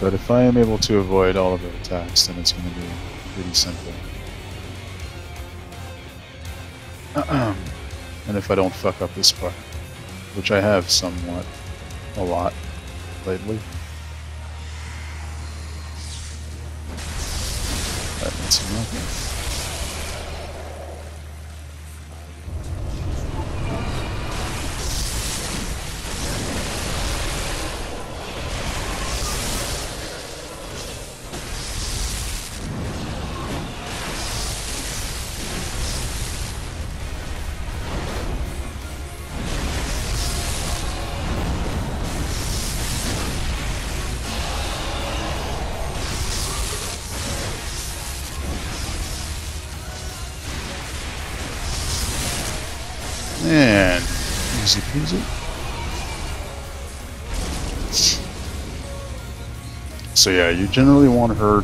But if I am able to avoid all of her attacks, then it's going to be pretty simple. and if I don't fuck up this part, which I have somewhat, a lot, lately. That nothing. And easy peasy. So yeah, you generally want her